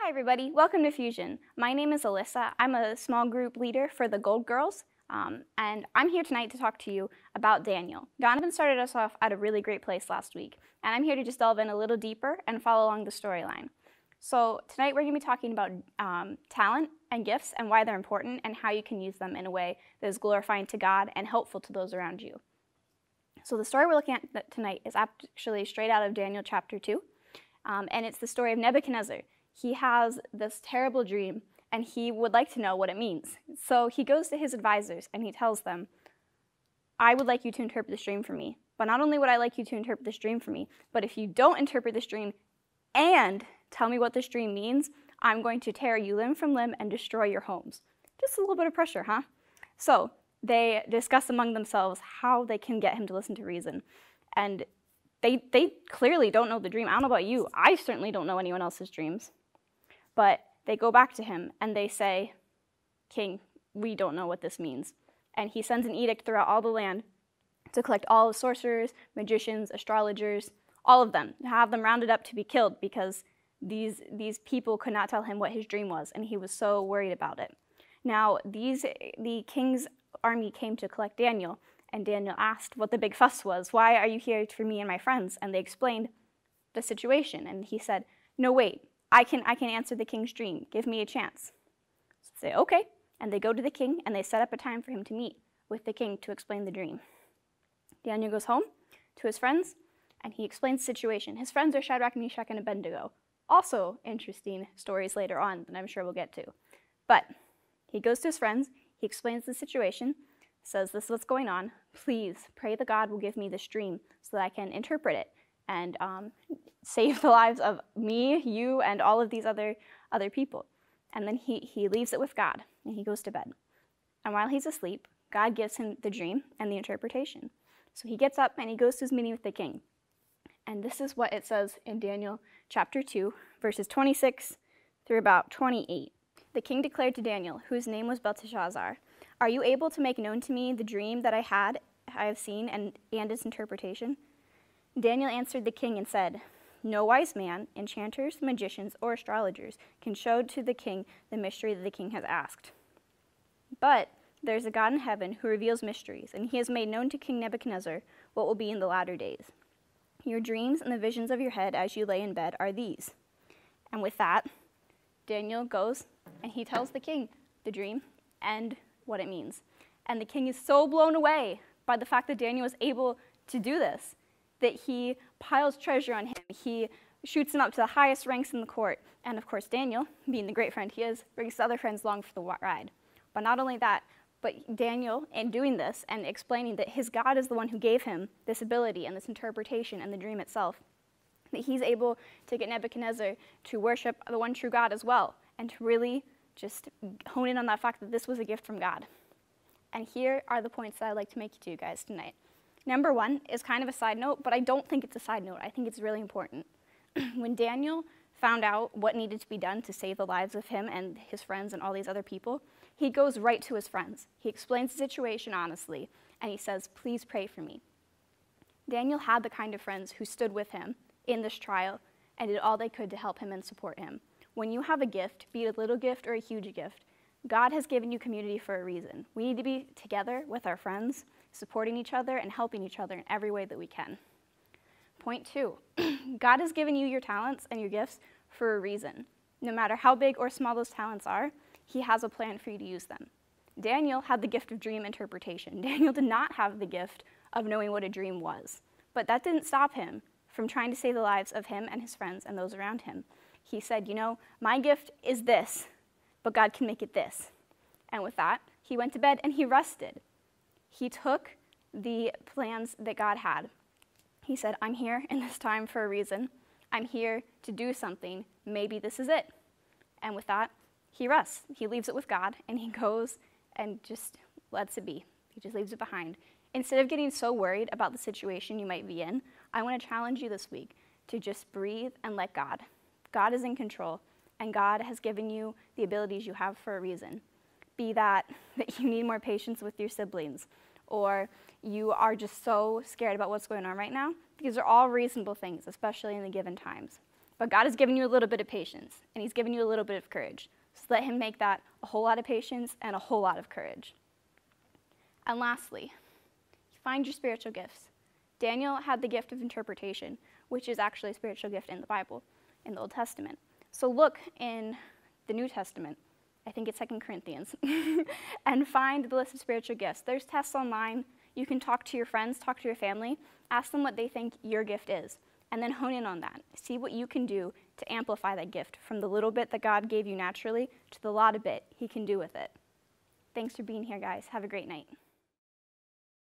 Hi everybody, welcome to Fusion. My name is Alyssa. I'm a small group leader for the Gold Girls, um, and I'm here tonight to talk to you about Daniel. Donovan started us off at a really great place last week, and I'm here to just delve in a little deeper and follow along the storyline. So tonight we're going to be talking about um, talent and gifts and why they're important and how you can use them in a way that is glorifying to God and helpful to those around you. So the story we're looking at tonight is actually straight out of Daniel chapter 2, um, and it's the story of Nebuchadnezzar. He has this terrible dream, and he would like to know what it means. So he goes to his advisors and he tells them, I would like you to interpret this dream for me. But not only would I like you to interpret this dream for me, but if you don't interpret this dream and tell me what this dream means, I'm going to tear you limb from limb and destroy your homes. Just a little bit of pressure, huh? So they discuss among themselves how they can get him to listen to reason. And they, they clearly don't know the dream. I don't know about you. I certainly don't know anyone else's dreams. But they go back to him and they say, King, we don't know what this means. And he sends an edict throughout all the land to collect all the sorcerers, magicians, astrologers, all of them, to have them rounded up to be killed because these, these people could not tell him what his dream was, and he was so worried about it. Now, these, the king's army came to collect Daniel, and Daniel asked what the big fuss was. Why are you here for me and my friends? And they explained the situation, and he said, No, wait, I can, I can answer the king's dream. Give me a chance. So say, Okay. And they go to the king, and they set up a time for him to meet with the king to explain the dream. Daniel goes home to his friends, and he explains the situation. His friends are Shadrach, Meshach, and Abednego. Also interesting stories later on that I'm sure we'll get to. But he goes to his friends, he explains the situation, says, This is what's going on. Please pray that God will give me this dream so that I can interpret it and um, save the lives of me, you, and all of these other, other people. And then he, he leaves it with God and he goes to bed. And while he's asleep, God gives him the dream and the interpretation. So he gets up and he goes to his meeting with the king. And this is what it says in Daniel chapter 2, verses 26 through about 28. The king declared to Daniel, whose name was Belteshazzar, Are you able to make known to me the dream that I had, I have seen, and, and its interpretation? Daniel answered the king and said, No wise man, enchanters, magicians, or astrologers can show to the king the mystery that the king has asked. But there is a God in heaven who reveals mysteries, and he has made known to King Nebuchadnezzar what will be in the latter days. Your dreams and the visions of your head as you lay in bed are these. And with that, Daniel goes and he tells the king the dream and what it means. And the king is so blown away by the fact that Daniel was able to do this that he piles treasure on him. He shoots him up to the highest ranks in the court. And of course, Daniel, being the great friend he is, brings his other friends along for the ride. But not only that, but Daniel, in doing this and explaining that his God is the one who gave him this ability and this interpretation and the dream itself, that he's able to get Nebuchadnezzar to worship the one true God as well and to really just hone in on that fact that this was a gift from God. And here are the points that I'd like to make to you guys tonight. Number one is kind of a side note, but I don't think it's a side note. I think it's really important. when Daniel found out what needed to be done to save the lives of him and his friends and all these other people, he goes right to his friends. He explains the situation honestly, and he says, Please pray for me. Daniel had the kind of friends who stood with him in this trial and did all they could to help him and support him. When you have a gift, be it a little gift or a huge gift, God has given you community for a reason. We need to be together with our friends, supporting each other and helping each other in every way that we can. Point two God has given you your talents and your gifts for a reason. No matter how big or small those talents are, he has a plan for you to use them. Daniel had the gift of dream interpretation. Daniel did not have the gift of knowing what a dream was. But that didn't stop him from trying to save the lives of him and his friends and those around him. He said, You know, my gift is this, but God can make it this. And with that, he went to bed and he rested. He took the plans that God had. He said, I'm here in this time for a reason. I'm here to do something. Maybe this is it. And with that, he rests. He leaves it with God and he goes and just lets it be. He just leaves it behind. Instead of getting so worried about the situation you might be in, I want to challenge you this week to just breathe and let God. God is in control, and God has given you the abilities you have for a reason. Be that that you need more patience with your siblings, or you are just so scared about what's going on right now. These are all reasonable things, especially in the given times. But God has given you a little bit of patience, and He's given you a little bit of courage. So let Him make that a whole lot of patience and a whole lot of courage. And lastly, find your spiritual gifts. Daniel had the gift of interpretation, which is actually a spiritual gift in the Bible, in the Old Testament. So look in the New Testament, I think it's Second Corinthians, and find the list of spiritual gifts. There's tests online. You can talk to your friends, talk to your family, ask them what they think your gift is, and then hone in on that. See what you can do to amplify that gift from the little bit that God gave you naturally to the lot of bit He can do with it. Thanks for being here, guys. Have a great night.